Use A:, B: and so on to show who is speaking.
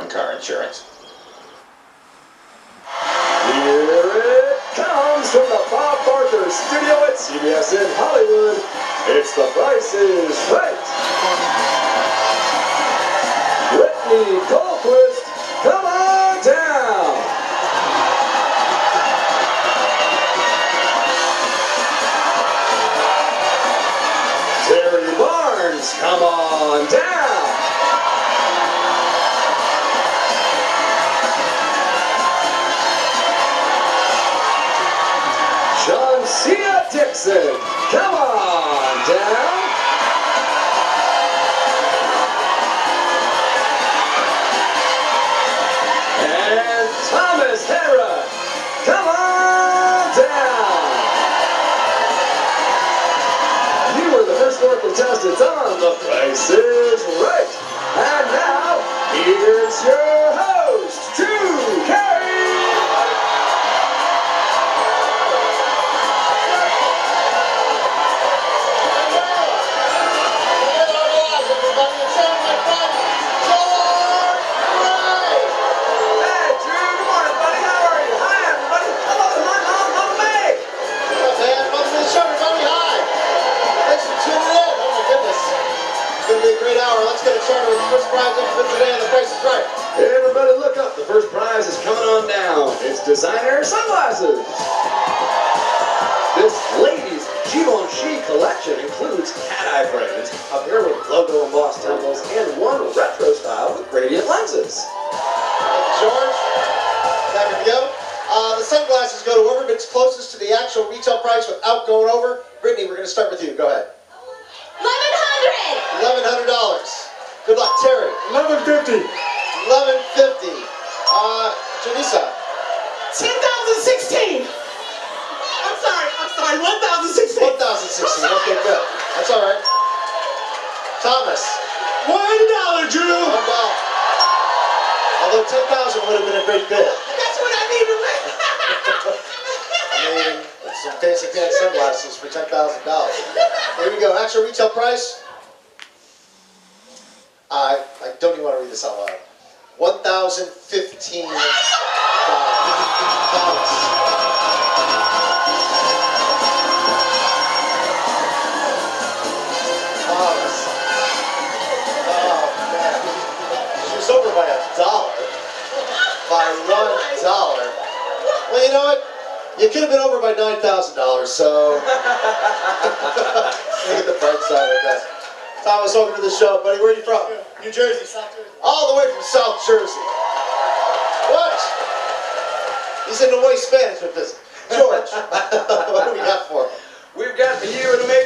A: on car insurance.
B: Here it comes from the Bob Barker studio at CBS in Hollywood. It's The Price is Right. Whitney Goldquist, come on down. Terry Barnes, come on down. Dixon, come on down. And Thomas Hera, come on down. You were the first four contestants on The Price is Right. And now, here's your host,
C: hour. Let's get it started with the first prize up for today on the price is right.
B: Everybody look up. The first prize is coming on down. It's designer sunglasses. This ladies' Givenchy collection includes cat eye frames, a pair with logo embossed temples, and one retro style with gradient lenses.
C: George. Back we go. Uh, the sunglasses go to whoever gets closest to the actual retail price without going over. Brittany, we're gonna start with you. Go ahead.
D: Eleven
C: Good luck, Terry.
B: 1150.
C: Eleven fifty. Uh, Joncea.
E: 10,016. I'm sorry, I'm sorry, 1,016.
C: One thousand sixteen. Okay, good. That's all right. Thomas.
E: One dollar, Drew.
C: One dollar. Although ten thousand would have been a great bid.
E: That's what I need to win.
C: I mean, that's some fancy pants sunglasses for ten thousand dollars. Here we go. Actual retail price. I I don't even want to read this out loud. One thousand fifteen dollars. Thomas. Oh man, she was over by a dollar. By one dollar. Well, you know what? You could have been over by nine thousand dollars. So look at the bright side of that. Thomas, welcome to the show, buddy. Where are you from?
E: New Jersey, South Jersey.
C: All the way from South Jersey. What? He's in the way Spanish with this. George, what do we got for him?
B: We've got for you an amazing vacation to